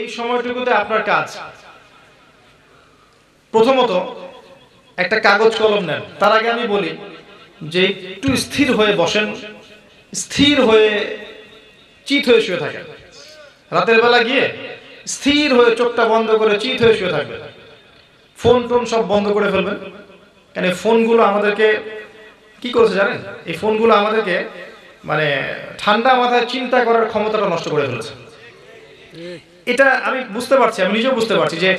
এই সময়টুকুতে আপনার কাজ। প্রথমত, একটা কাগজ কলম নেন। তার আগে আমি বলি যে একটু স্থির হয়ে বসেন, স্থির হয়ে চিত হয়ে শুয়ে থাকেন। রাতের বেলা গিয়ে স্থির হয়ে চোখটা বন্ধ করে চিত হয়ে শুয়ে থাকবেন। ফোন টোন সব বন্ধ করে ফেলবেন। কেন ফোনগুলো আমাদেরকে কি করেছে জানেন? এই ফোনগুলো আমাদেরকে মানে ঠান্ডা মাথায় চিন্তা করার ক্ষমতাটা নষ্ট করে ফেলেছে। এটা আমি বুঝতে পারছি, আমি নিজেও বুঝতে পারছি যে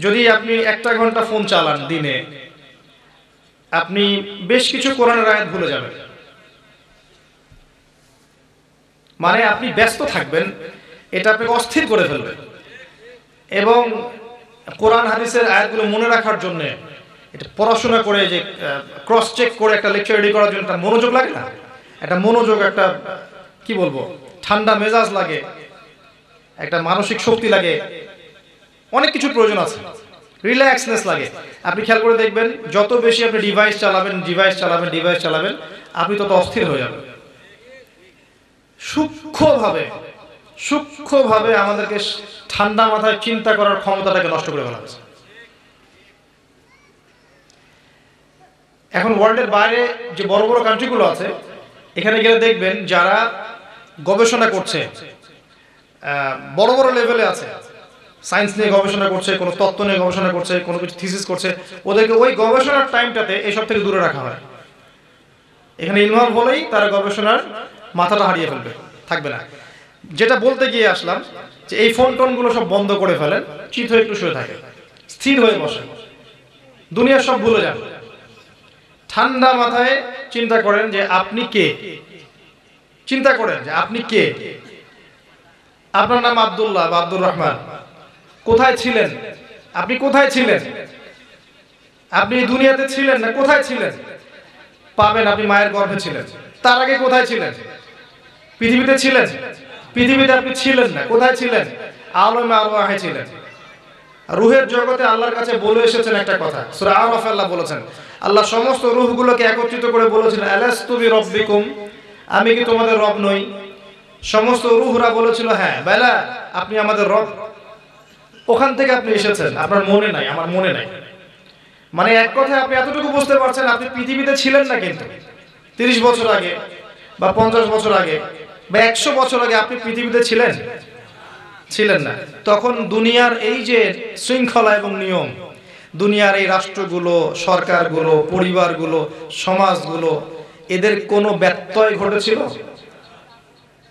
যদি আপনি একটা ঘণ্টা ফোন চালান দিনে, আপনি বেশ কিছু কোরআনের আয়াত ভুলে যাবেন। মানে আপনি ব্যস্ত থাকবেন, এটা আপনাকে অস্থির করে ফেলবে। এবং কোরআন হাদিসের আয়াতগুলো মনে রাখার জন্য, এটা পড়াশোনা করে যে ক্রস চেক করে একটা লেকচার রেডি করার জন্য একটা মনোযোগ লাগে না? একটা মনোযোগ, একটা, কি বলব, ঠান্ডা মেজাজ লাগে। একটা মানসিক শক্তি লাগে। অনেক কিছু প্রয়োজন আছে। রিল্যাক্সনেস লাগে। আপনি খেয়াল করে দেখবেন, যত বেশি আপনি ডিভাইস চালাবেন ডিভাইস চালাবেন ডিভাইস চালাবেন, আপনি তত অস্থির হয়ে যাবেন। সূক্ষ্মভাবে সূক্ষ্মভাবে আমাদেরকে ঠান্ডা মাথায় চিন্তা করার ক্ষমতাটাকে নষ্ট করে ফেলা হয়েছে। এখন ওয়ার্ল্ডের বাইরে যে বড় বড় কান্ট্রিগুলো আছে, এখানে গেলে দেখবেন যারা গবেষণা করছে বড় বড় লেভেলে আছে। সায়েন্স নিয়ে গবেষণা করছে, কোনো তত্ত্ব নিয়ে গবেষণা করছে, কোনো কিছু থিসিস করছে। ওদেরকে ওই গবেষণার টাইমটাতে এইসব থেকে দূরে রাখা হয়। এখানে ইনভলভ হলেই তারা গবেষণার মাথাটা হারিয়ে ফেলবে, থাকবে না। যেটা বলতে গিয়ে আসলাম, যে এই ফোন টোনগুলো সব বন্ধ করে ফেলেন, চিত হয়ে একটু শুয়ে থাকে, স্থির হয়ে বসেন। দুনিয়া সব ভুলে যান। ঠান্ডা মাথায় চিন্তা করেন যে আপনি কে? চিন্তা করেন যে আপনি কে? আপনার নাম আব্দুল্লাহ আব্দুর রহমান। কোথায় ছিলেন? আপনি কোথায় ছিলেন? আপনি দুনিয়াতে ছিলেন না কোথায় ছিলেন? পাবেন আপনি মায়ের গর্ভে ছিলেন। তার আগে কোথায় ছিলেন? পৃথিবীতে ছিলেন? পৃথিবীতে আপনি ছিলেন না। কোথায় ছিলেন? আলমে আরওয়াহে ছিলেন। রুহের জগতে আল্লাহর কাছে বলে এসেছেন একটা কথা। সূরা আরাফ আল্লাহ বলেছেন, আল্লাহ সমস্ত রূহগুলোকে একত্রিত করে বলেছেন, আলাস্তু বিরাব্বিকুম? আমি কি তোমাদের রব নই? সমস্ত রূহরা বলেছিল হ্যাঁ বেলা, আপনি আমাদের রব। ওখান থেকে আপনি এসেছেন। আপনার মনে নাই, আমার মনে নাই। মানে এক কথায় আপনি এতটুকু বুঝতে পারছেন, আপনি পৃথিবীতে ছিলেন না কিন্তু। তিরিশ বছর আগে বা পঞ্চাশ বছর আগে বা একশো বছর আগে আপনি পৃথিবীতে ছিলেন? ছিলেন না। তখন দুনিয়ার এই যে শৃঙ্খলা এবং নিয়ম, দুনিয়ার এই রাষ্ট্রগুলো, সরকারগুলো, পরিবারগুলো, সমাজগুলো, এদের কোনো ব্যত্যয় ঘটেছিল?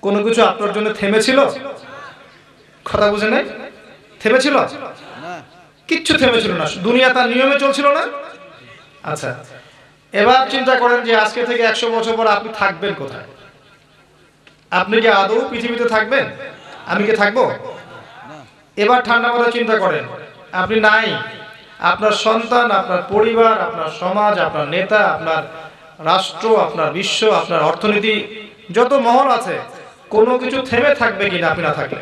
কোনো কিছু আপনার জন্য থেমেছিল? কথা বুঝে নাই থেমেছিল? কিচ্ছু থেমেছিল না। দুনিয়া তার নিয়মে চলছিল না? আচ্ছা এবার চিন্তা করেন যে আজকে থেকে একশো বছর পর আপনি থাকবেন কোথায়? আপনি কি আদৌ পৃথিবীতে থাকবেন? আমি কি থাকব? এবার ঠান্ডা মাথায় চিন্তা করেন, আপনি নাই। আপনার সন্তান, আপনার পরিবার, আপনার সমাজ, আপনার নেতা, আপনার রাষ্ট্র, আপনার বিশ্ব, আপনার অর্থনীতি, যত মহল আছে কোনো কিছু থেমে থাকবে কিনা আপনি না থাকলে?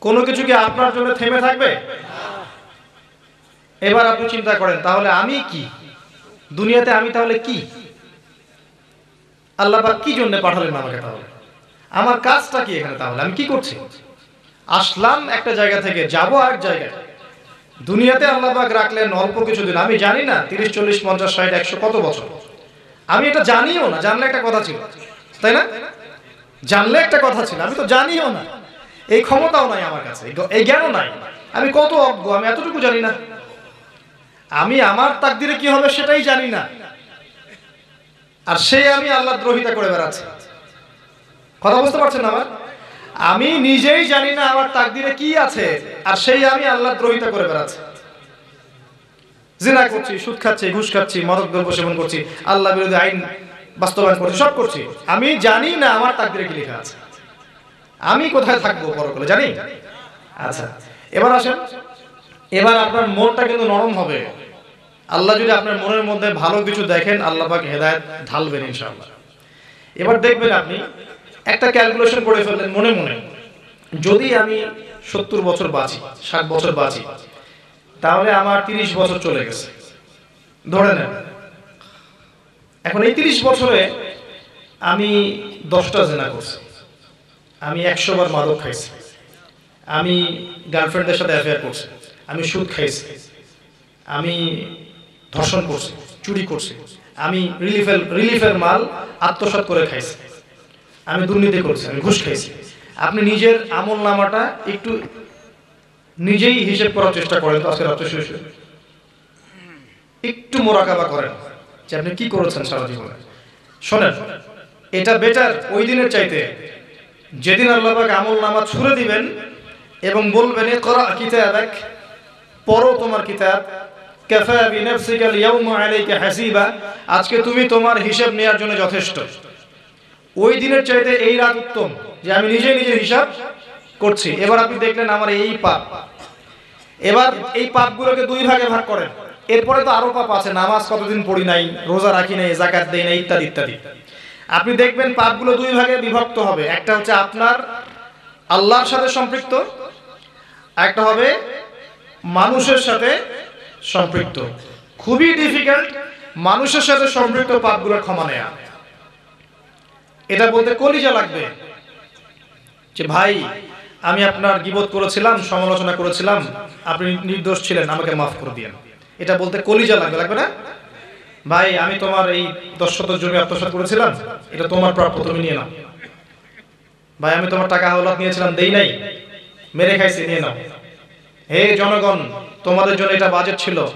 কোনো কিছু কি আপনার জন্য থেমে থাকবে? এবার আপনি চিন্তা করেন, তাহলে আমি কি? দুনিয়াতে আমি তাহলে কি? আল্লাহ কি জন্য পাঠালেন আমাকে তাহলে? আমার কাজটা কি এখানে তাহলে? আমি কি করছি? আসলাম একটা জায়গা থেকে, যাব এক জায়গায়। দুনিয়াতে আল্লাহ পাক রাখলেন অল্প কিছুদিন। আমি জানি না, তিরিশ, চল্লিশ, পঞ্চাশ, ষাট, একশো কত বছর। আমি এটা জানিও না, জানলে একটা কথা ছিল। তাই না? জানলে একটা কথা ছিল, আমি তো জানিও না। এই ক্ষমতাও নাই আমার কাছে, এই- জ্ঞানও নাই। আমি কত অজ্ঞ, আমি এতটুকু জানি না। আমি আমার তাকদিরে কি হবে সেটাই জানি না। আর সেই আমি আল্লাহ দ্রোহিতা করে বেড়াচ্ছি। কথা বুঝতে পারছেন আমার? আমি নিজেই জানি না আমার তাকদিরে কি আছে, আর সেই আমি আল্লাহ দ্রোহিতা করে বেড়াচ্ছি। জিনা করছি, সুদ খাচ্ছি, ঘুষ খাচ্ছি, মাদক দ্রব্য সেবন করছি, আল্লাহ বিরোধী আইন বাস্তবায়ন করছি, সব করছি। আমি জানি না আমার তাকদিরে কি লেখা আছে। আমি কোথায় থাকব পরকালে, জানি? আচ্ছা এবার আসেন। এবার আপনার মনটা কিন্তু নরম হবে। আল্লাহ যদি আপনার মনের মধ্যে ভালো কিছু দেখেন, আল্লাহ পাক হেদায়েত ঢালবেন ইনশাআল্লাহ। এবার দেখবেন আপনি একটা ক্যালকুলেশন করে ফেললেন মনে মনে। যদি আমি সত্তর বছর বাঁচি, ষাট বছর বাঁচি, তাহলে আমার তিরিশ বছর চলে গেছে। ধরে নেন এখন এই তিরিশ বছরে আমি দশটা জেনা করছি। আমি একশো বার মাদক খাইছি। আমি গার্লফ্রেন্ডের সাথে অ্যাফেয়ার করছি। আমি সুদ খাইছি। আমি ধর্ষণ করছি, চুরি করছি। আমি রিলিফের রিলিফের মাল আত্মসাৎ করে খাইছি। আমি দুর্নীতি করছি, আমি ঘুষ খাইছি। আপনি নিজের আমল নামাটা একটু নিজেই হিসেব করার চেষ্টা করেন তো আজকে রাত্রে শুয়ে। একটু মোরাকাবা করেন। যে আপনি কি করেছেন সারা জীবনে? শোনেন, এটা বেটার ওই দিনের চাইতে। যেদিন আল্লাহ আমল নামা ছুড়ে দিবেন এবং বলবেন করা কিতাবাক, পড়ো তোমার কিতাব। কাফা বিনাফসিকাল ইয়াউমা আলাইকা হাসিবা। আজকে তুমি তোমার হিসাব নেওয়ার জন্য যথেষ্ট। ওই দিনের চাইতে এই রাত উত্তম, যে আমি নিজে নিজের হিসাব করছি। এবার আপনি দেখলেন আমার এই পাপ। এবার এই পাপগুলোকে দুই ভাগে ভাগ করেন। এরপরে তো আরও পাপ আছে, নামাজ কতদিন পড়ি নাই, রোজা রাখি নাই জাকাত দেই নাই, ইত্যাদি ইত্যাদি। আপনি দেখবেন পাপগুলো দুই ভাগে বিভক্ত হবে। একটা হচ্ছে আপনার আল্লাহর সাথে সম্পৃক্ত, একটা হবে মানুষের সাথে সম্পৃক্ত। খুবই ডিফিকাল্ট মানুষের সাথে সম্পৃক্ত পাপগুলোর ক্ষমা নেয়া। এটা বলতে কলিজা লাগবে। যে ভাই, আমি আপনার গিবোধ করেছিলাম, সমালোচনা করেছিলাম, আপনি নির্দোষ ছিলেন, আমাকে মাফ করে দিয়েন। এটা বলতে কলিজা লাগবে লাগবে না? ভাই, আমি তোমার এই দশ শতক জমি আত্মসাৎ করেছিলাম, এটা তোমার প্রাপ্য, তুমি নিয়ে নাও। ভাই, আমি তোমার টাকা হাওলাত নিয়েছিলাম, দেই নাই। মেরে খাইছি, নিয়ে নাও। হে জনগণ, তোমাদের জন্য এটা বাজেট ছিল।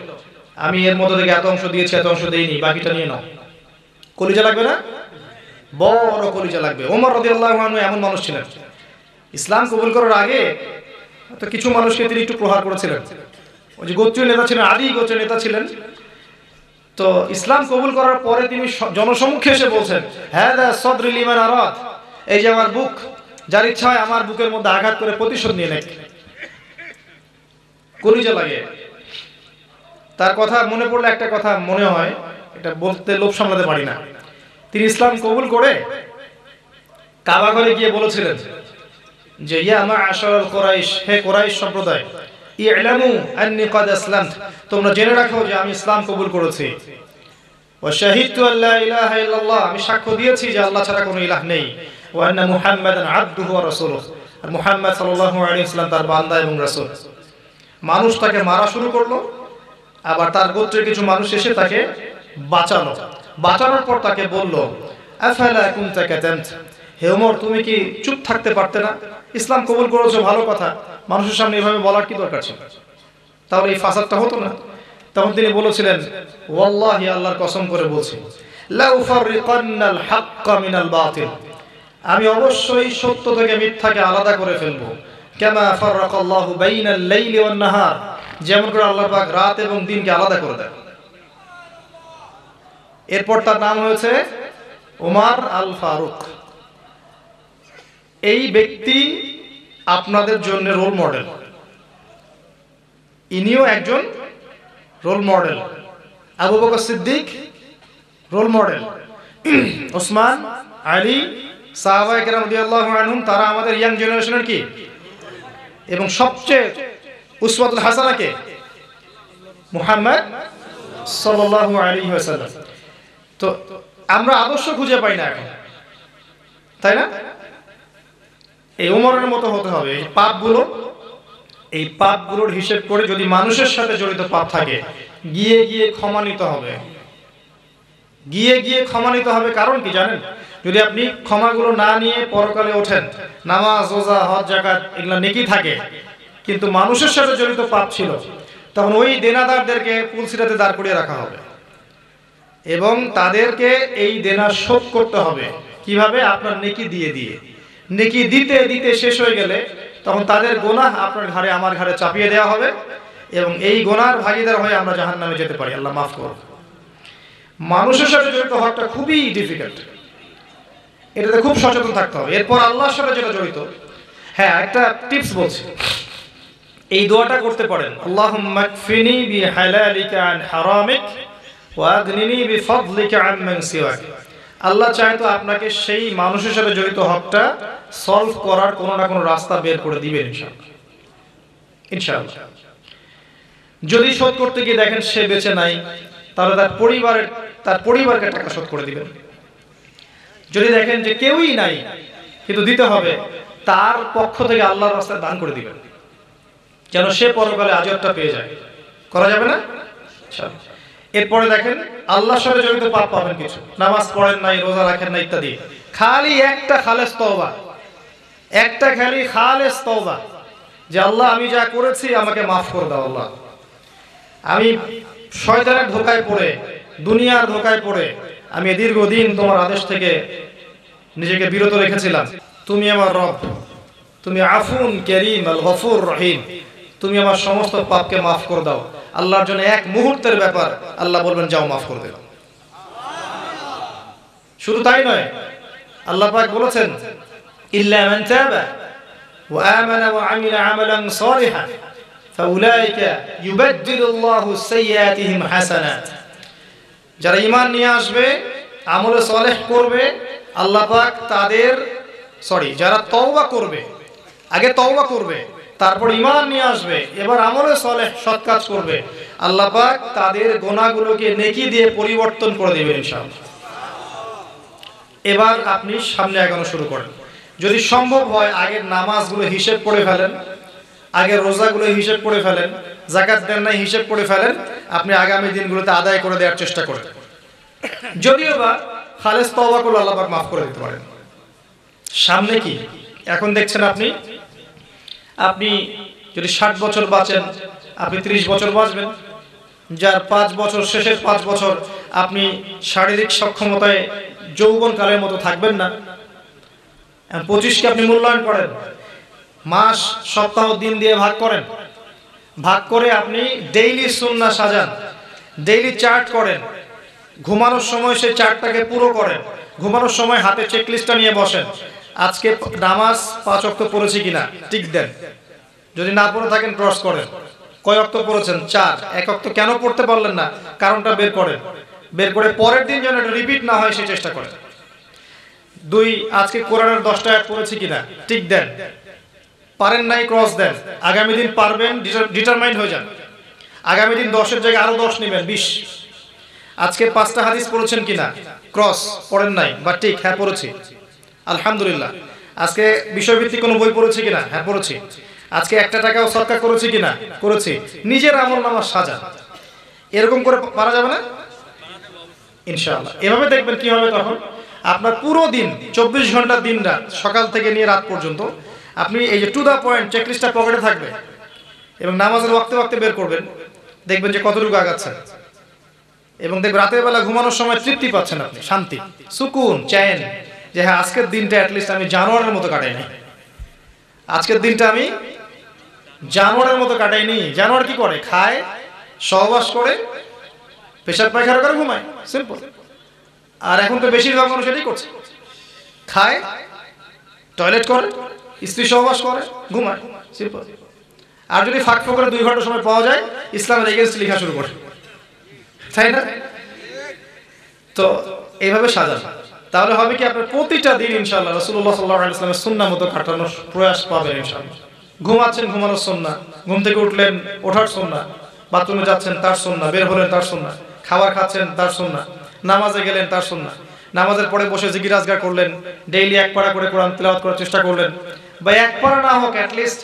আমি এর মধ্যে থেকে এত অংশ দিয়েছি, এত অংশ দেইনি, বাকিটা নিয়ে নাও। কলিজা লাগবে না? বড় কলিজা লাগবে। ওমর রাদিয়াল্লাহু আনহু এমন মানুষ ছিলেন। ইসলাম কবুল করার আগে তো কিছু মানুষকে তিনি একটু প্রহার করেছিলেন। ওই যে গোত্রীয় নেতা ছিলেন, আদি গোত্রীয় নেতা ছিলেন। তো ইসলাম কবুল করার পরে তিনি জনসম্মুখে এসে বলছেন হ্যাঁ দা সদরিল ইমান আরাদ। এই যে আমার বুক, যার ইচ্ছা হয় আমার বুকের মধ্যে আঘাত করে প্রতিশোধ নিয়ে নেয় কলিজা লাগে। তার কথা মনে পড়লে একটা কথা মনে হয়, এটা বলতে লোভ সামলাতে পারি না। তিনি ইসলাম কবুল করে কাবা ঘরে গিয়ে বলেছিলেন যে, ইয়া মা আশারাল কোরাইশ, হে কোরাইশ সম্প্রদায় ইলামু আন্নি কাদ আসলামত। তোমরা জেনে রাখো যে আমি ইসলাম কবুল করেছি। ওয়া শাহিদতু আল্লা ইলাহা ইল্লাল্লাহ, আমি সাক্ষ্য দিয়েছি যে আল্লাহ ছাড়া কোনো ইলাহ নেই। ওয়া আন্না মুহাম্মাদান আবদুহু ওয়া রাসূলুহু। আর মুহাম্মদ সাল্লাল্লাহু আলাইহি ওয়াসাল্লাম তার বান্দা এবং রাসূল। মানুষ তাকে মারা শুরু করল, আবার তার গোত্রের কিছু মানুষ এসে তাকে বাঁচালো। বাঁচানোর পর তাকে বলল, আফালা কুনতা কাতামত হে ওমর, তুমি কি চুপ থাকতে পারতে না? ইসলাম কবুল করেছ, ভালো কথা। মানুষের সামনে এভাবে বলার কি দরকার ছিল? তাহলে এই ফাসাদটা হতো না? তখন তিনি বলেছিলেন, ওয়াল্লাহি আল্লাহর কসম করে বলছি, লা উফাররিকান্নাল হাক্কা মিনাল বাতিল। আমি অবশ্যই সত্য থেকে মিথ্যাকে আলাদা করে ফেলব। কেমা ফাররাকাল্লাহু বাইনাল লাইলি ওয়ান নাহার। যেমন করে আল্লাহ পাক রাত এবং দিনকে আলাদা করে দেয় এরপর তার নাম হয়েছে ওমার আল ফারুক এই ব্যক্তি আপনাদের জন্য রোল মডেল ইনিও একজন role model Abu Bakr Siddique role model Osman, Ali, সাহাবা একরাম আনহুম, তারা আমাদের ইয়াং জেনারেশনের কি? এবং সবচেয়ে উসওয়াতুল হাসানাকে মুহাম্মদ সাল্লাল্লাহু আলাইহি ওয়াসাল্লাম। তো আমরা আদর্শ খুঁজে পাই না এখন। তাই না? এই উমরের মতো হতে হবে। এই পাপগুলো, এই পাপগুলোর হিসেব করে যদি মানুষের সাথে জড়িত পাপ থাকে, গিয়ে গিয়ে ক্ষমা নিতে হবে। গিয়ে গিয়ে ক্ষমা নিতে হবে কারণ কি জানেন? যদি আপনি ক্ষমাগুলো না নিয়ে পরকালে ওঠেন, নামাজ, রোজা, হজ জাকাত এগুলো নেকি থাকে, কিন্তু মানুষের সাথে জড়িত পাপ ছিল, তখন ওই দেনাদারদেরকে পুলসিরাতে দাঁড় করিয়ে রাখা হবে। এবং তাদেরকে এই দেনা শোধ করতে হবে। কীভাবে? আপনার নেকি দিয়ে দিয়ে। নেকি দিতে দিতে শেষ হয়ে গেলে তখন তাদের গোনাহ আপনার ঘাড়ে, আমার ঘাড়ে চাপিয়ে দেওয়া হবে এবং এই গোনার ভাগিদার হয়ে আমরা জাহান নামে যেতে পারি। আল্লাহ মাফ করুন। মানুষের সাথে জড়িত হওয়াটা খুবই ডিফিকাল্ট এটাতে খুব সচেতন থাকতে হবে। এরপর আল্লাহর সাথে যেটা জড়িত হ্যাঁ একটা টিপস বলছি। এই দোয়াটা করতে পারেন। আল্লাহুম্মা কফিনি বিহালালিকা আন হারামিক ওয়া আগনিনি বিফadলিকা আম্মান সিওয়াক। আল্লাহ চায় তো আপনাকে সেই মানুষের সাথে জড়িত হকটা সলভ করার কোনো না কোনো রাস্তা বের করে দিবেন ইনশাআল্লাহ। যদি শোধ করতে গিয়ে দেখেন সে বেঁচে নাই, তাহলে তার পরিবারের, তার পরিবারকে টাকা শোধ করে দিবেন। যদি দেখেন যে কেউই নাই, কিন্তু দিতে হবে, তার পক্ষ থেকে আল্লাহর রাস্তায় দান করে দিবেন। যেন সে পরকালে আজরটা পেয়ে যায়। করা যাবে না। এরপরে দেখেন, আল্লাহর সাথে জড়িত পাপ পাবেন কিছু। নামাজ পড়েন নাই, রোজা রাখেন না ইত্যাদি। খালি একটা খালেস তওবা। একটা খালি খালেস তওবা। যে আল্লাহ, আমি যা করেছি, আমাকে মাফ করে দাও আল্লাহ। আমি শয়তানের ধোকায় পড়ে, দুনিয়ার ধোকায় পড়ে, আমি দীর্ঘদিন তোমার আদেশ থেকে নিজেকে বিরত রেখেছিলাম। তুমি আমার রব। তুমি আফুন করিম আল গফুর রহিম। তুমি আমার সমস্ত পাপকে মাফ করে দাও। আল্লাহর জন্য এক মুহূর্তের ব্যাপার, আল্লাহ বলবেন, যাও, মাফ করে দিলাম। শুধু তাই নয়, আল্লাহ পাক বলেছেন, ইল্লা মান তাবা ওয়া আমানা ওয়া আমিলা আমালান সালিহান ফাউলাইকা ইউবাদদিলু আল্লাহু সাইয়্যাতিহিম হাসানাত যারা ঈমান নিয়ে আসবে, আমলে সলেহ করবে, আল্লাহ পাক তাদের, সরি, যারা তওবা করবে, আগে তওবা করবে তারপর ইমান নিয়ে আসবে। এবার আমলে সলেহ সৎ কাজ করবে। আল্লাহ পাক তাদের গোনাগুলোকে নেকি দিয়ে পরিবর্তন করে দেবেন ইনশাআল্লাহ। এবার আপনি সামনে এগোনো শুরু করেন। যদি সম্ভব হয় আগের নামাজগুলো হিসেব করে ফেলেন, আগের রোজাগুলো হিসেব করে ফেলেন জাকাত দেন নাই হিসেব করে ফেলেন, আপনি আগামী দিনগুলোতে আদায় করে দেওয়ার চেষ্টা করেন। যদিও বা খালেজ করলে আল্লাহ পাক মাফ করে দিতে পারেন। সামনে কি? এখন দেখছেন আপনি আপনি যদি ষাট বছর বাঁচেন, আপনি ত্রিশ বছর বাঁচবেন। যার পাঁচ বছর, শেষের পাঁচ বছর, আপনি শারীরিক সক্ষমতায় যৌবন কালের মতো থাকবেন না। পঁচিশকে আপনি মূল্যায়ন করেন। মাস, সপ্তাহ, দিন দিয়ে ভাগ করেন। ভাগ করে আপনি ডেইলি সুন্না সাজান, ডেইলি চার্ট করেন। ঘুমানোর সময় সেই চার্টটাকে পুরো করেন। ঘুমানোর সময় হাতে চেকলিস্টটা নিয়ে বসেন। আজকে নামাজ পাঁচ অক্ট পড়েছি কিনা? টিক দেন। যদি না পড়ে থাকেন ক্রস করেন। কয় অক্ত পড়েছেন? চার। এক অক্ত কেন পড়তে পারলেন না? কারণটা বের করেন। বের করে পরের দিন যেন এটা রিপিট না হয়, সে চেষ্টা করেন। দুই, আজকে কোরআনের দশটা এক পড়েছি কিনা? টিক দেন। পারেন নাই ক্রস দেন। আগামী দিন পারবেন ডিটারমাইন্ড হয়ে যান। আগামী দিন দশের জায়গায় আরও দশ নেবেন, বিশ। আজকে পাঁচটা হাদিস পড়েছেন কিনা? ক্রস পড়েন নাই, বা ঠিক হ্যাঁ পড়েছি। আলহামদুলিল্লাহ। আজকে বিষয়ভিত্তিক কোনো বই পড়েছি কিনা? হ্যাঁ পড়েছি। আজকে একটা টাকাও সরকার করেছি কিনা? করেছি। নিজের আমল নামার সাজা। এরকম করে পারা যাবে না? ইনশাআল্লাহ। এভাবে দেখবেন কি হবে তখন? আপনার পুরো দিন, চব্বিশ ঘণ্টা দিন রাত, সকাল থেকে নিয়ে রাত পর্যন্ত আপনি এই যে টু দা পয়েন্ট চেকলিস্টটা পকেটে থাকবে এবং নামাজের ওয়াক্তে ওয়াক্তে বের করবেন, দেখবেন যে কতটুকু আগাচ্ছেন এবং দেখবেন রাতের বেলা ঘুমানোর সময় তৃপ্তি পাচ্ছেন আপনি, শান্তি, সুকুন, চ্যান। যে হ্যাঁ আজকের দিনটা অ্যাটলিস্ট আমি জানোয়ারের মতো কাটাইনি। আজকের দিনটা আমি জানোয়ারের মতো কাটাইনি। জানোয়ার কি করে? খায়, সহবাস করে, পেশাব পায়খানা করে, ঘুমায়। সিম্পল আর এখন তো বেশিরভাগ মানুষ এটাই করছে। খায় টয়লেট করে, স্ত্রী সহবাস করে, ঘুমায়। সিম্পল আর যদি ফাঁক ফোকরে দুই ঘণ্টা সময় পাওয়া যায়, ইসলামের এগেনস্ট লেখা শুরু করে। তাই না? তো, এইভাবে সাজান। তাহলে হবে কি আপনার প্রতিটা দিন ইনশাল্লাহ রসুল্লাহ সাল্লাহ ইসলামের সুন্না মতো কাটানোর প্রয়াস পাবেন ইনশাল্লাহ ঘুমাচ্ছেন, ঘুমানোর সন্না ঘুম থেকে উঠলেন, ওঠার সন্না বাথরুমে যাচ্ছেন, তার সন্না বের হলেন, তার সন্না খাবার খাচ্ছেন, তার সন্না নামাজে গেলেন, তার সন্না নামাজের পরে বসে জিগির আজগার করলেন, ডেইলি এক পাড়া করে কোরআন তেলাওয়াত করার চেষ্টা করলেন। বা এক পাড়া না হোক অ্যাটলিস্ট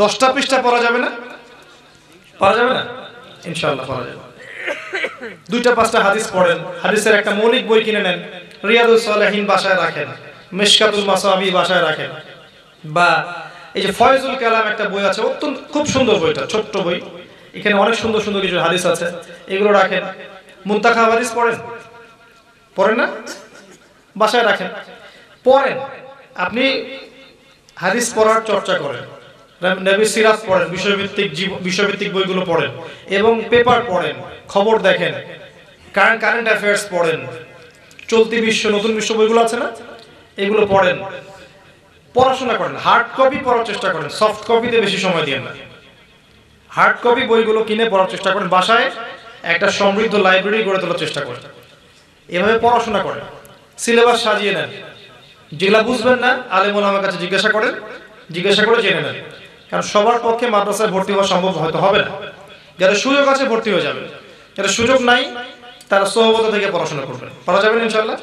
দশটা পৃষ্ঠা পড়া যাবে না? পড়া যাবে না? ইনশাল্লাহ পড়া যাবে। দুইটা, পাঁচটা হাদিস পড়েন। হাদিসের একটা মৌলিক বই কিনে নেন। রিয়াদুল সালেহীন বাসায় রাখেন, মিশকাতুল মাসাবি বাসায় রাখেন। বা এই যে ফয়জুল কালাম একটা বই আছে, অত্যন্ত খুব সুন্দর বইটা, ছোট্ট বই। এখানে অনেক সুন্দর সুন্দর কিছু হাদিস আছে, এগুলো রাখেন। মুন্তাখা হাদিস পড়েন? পড়েন না? বাসায় রাখেন। পড়েন। আপনি হাদিস পড়ার চর্চা করেন। নবী সিরাত পড়েন, বিষয়ভিত্তিক বিষয়ভিত্তিক বইগুলো পড়েন এবং পেপার পড়েন, খবর দেখেন, কারেন্ট কারেন্ট অ্যাফেয়ার্স পড়েন। চলতি বিশ্ব, নতুন বিশ্ব বইগুলো আছে না? এগুলো পড়েন। পড়াশোনা করেন। হার্ড কপি পড়ার চেষ্টা করেন। সফট কপিতে বেশি সময় দিয়ে না। হার্ড কপি বইগুলো কিনে পড়ার চেষ্টা করেন। বাসায় একটা সমৃদ্ধ লাইব্রেরি গড়ে তোলার চেষ্টা করেন। এভাবে পড়াশোনা করেন। সিলেবাস সাজিয়ে নেন। যেগুলা বুঝবেন না, আলেমুল আমার কাছে জিজ্ঞাসা করেন। জিজ্ঞাসা করে জেনে নেন। কারণ সবার পক্ষে মাদ্রাসায় ভর্তি হওয়া সম্ভব হয়তো হবে না। যারা সুযোগ আছে ভর্তি হয়ে যাবে যারা সুযোগ নাই তারা সৌবত থেকে পড়াশোনা করবেন যাবে যাবেন ইনশাল্লাহ